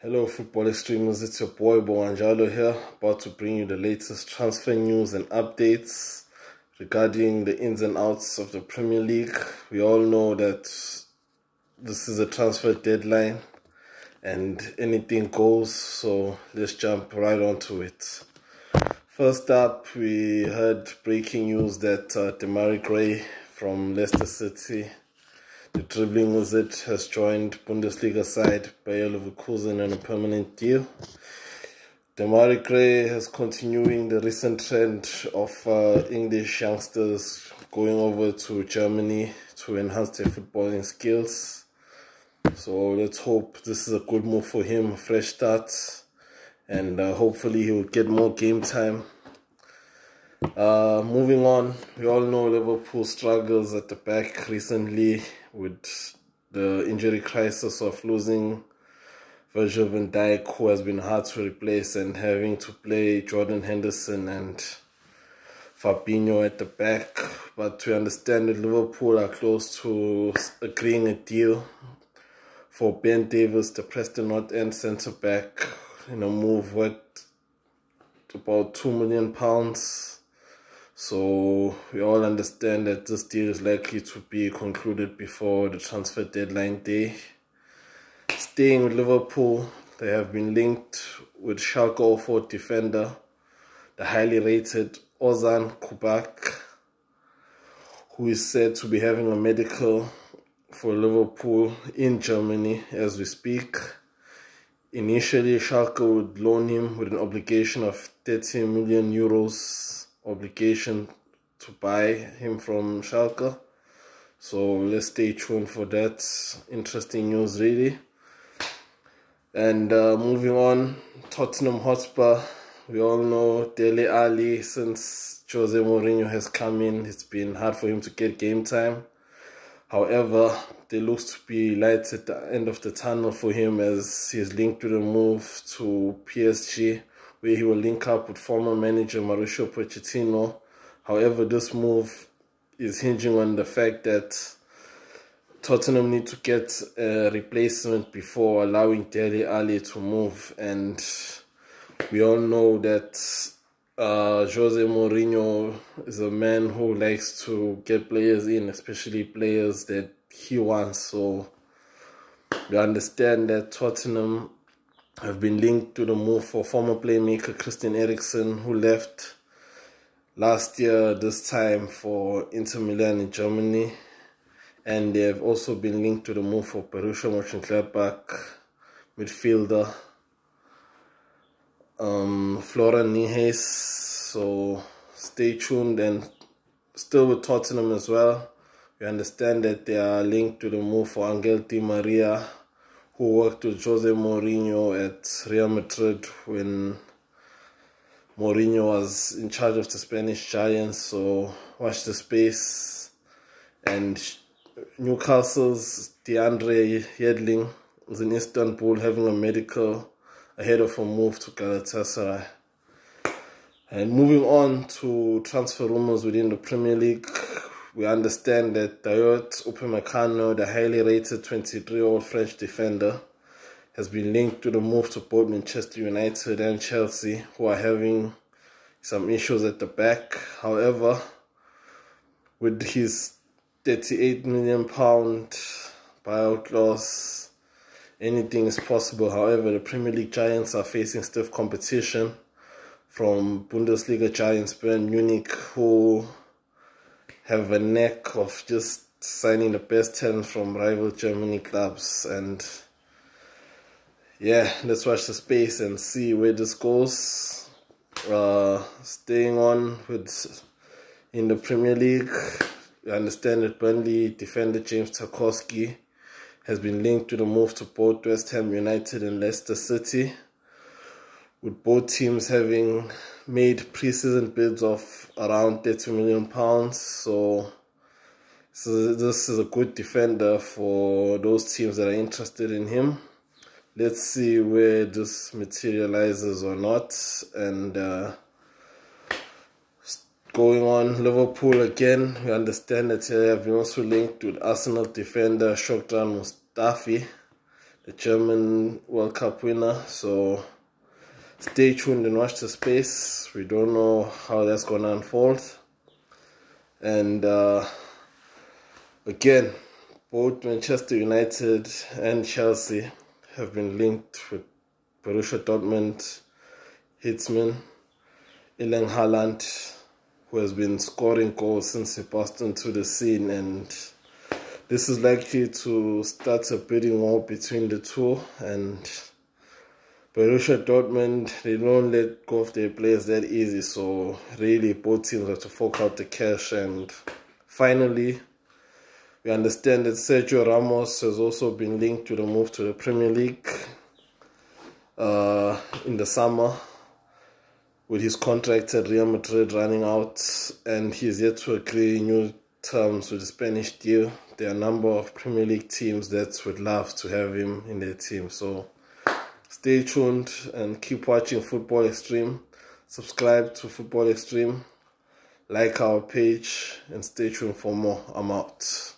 Hello, football extremists. It's your boy Bonganjalo here, about to bring you the latest transfer news and updates regarding the ins and outs of the Premier League. We all know that this is a transfer deadline and anything goes, so let's jump right onto it. First up, we heard breaking news that uh, Demarai Gray from Leicester City the dribbling wizard has joined Bundesliga side Bayer Leverkusen on a permanent deal. Demarai Gray has continuing the recent trend of uh, English youngsters going over to Germany to enhance their footballing skills. So let's hope this is a good move for him, fresh start, and uh, hopefully he will get more game time. Uh, moving on, we all know Liverpool struggles at the back recently with the injury crisis of losing Virgil van Dijk, who has been hard to replace, and having to play Jordan Henderson and Fabinho at the back. But we understand that Liverpool are close to agreeing a deal for Ben Davies, the Preston North End centre back, in a move worth about two million pounds. So we all understand that this deal is likely to be concluded before the transfer deadline day. Staying with Liverpool, they have been linked with Schalke 04 defender, the highly rated Ozan Kabak, who is said to be having a medical for Liverpool in Germany as we speak. Initially, Schalke would loan him with an obligation of 30 million euros obligation to buy him from Schalke. So let's stay tuned for that. Interesting news, really. And uh, moving on, Tottenham Hotspur. We all know Dele Alli since Jose Mourinho has come in. It's been hard for him to get game time. However, there looks to be light at the end of the tunnel for him as he's linked to the move to PSG where he will link up with former manager Mauricio Pochettino. However, this move is hinging on the fact that Tottenham need to get a replacement before allowing Dele Alli to move. And we all know that uh, Jose Mourinho is a man who likes to get players in, especially players that he wants. So we understand that Tottenham have been linked to the move for former playmaker Christian Eriksen, who left last year this time for Inter Milan in Germany. And they have also been linked to the move for Borussia Mönchengladbach midfielder um, Florian Neuhaus. So stay tuned and still with Tottenham as well. We understand that they are linked to the move for Angel Di Maria who worked with Jose Mourinho at Real Madrid when Mourinho was in charge of the Spanish Giants. So watch the space. And Newcastle's DeAndre Yedlin is in Istanbul having a medical ahead of a move to Galatasaray. And moving on to transfer rumors within the Premier League, we understand that Dayot Upamecano, the highly rated 23-year-old French defender, has been linked to the move to both Manchester United and Chelsea, who are having some issues at the back. However, with his 38 million pound buyout clause, anything is possible. However, the Premier League giants are facing stiff competition from Bundesliga giants Bayern Munich, who have a knack of just signing the best talent from rival Germany clubs and yeah let's watch the space and see where this goes. Uh, staying on with in the Premier League we understand that Burnley defender James Tarkowski has been linked to the move to both West Ham United and Leicester City with both teams having made preseason bids of around 30 million pounds. So, so this is a good defender for those teams that are interested in him. Let's see where this materializes or not. And uh, going on, Liverpool again. We understand that they have been also linked with Arsenal defender Shkodran Mustafi the German World Cup winner. So stay tuned and watch the space. We don't know how that's going to unfold. And uh, again, both Manchester United and Chelsea have been linked with Borussia Dortmund Hitsman Erling Haaland, who has been scoring goals since he passed into the scene and this is likely to start a bidding war between the two and Borussia Dortmund, they don't let go of their players that easy, so really both teams have to fork out the cash. And finally, we understand that Sergio Ramos has also been linked to the move to the Premier League uh, in the summer with his contract at Real Madrid running out and he's yet to agree new terms with the Spanish deal. There are a number of Premier League teams that would love to have him in their team. So stay tuned and keep watching Football Xstream. Subscribe to Football Xstream. Like our page and stay tuned for more. I'm out.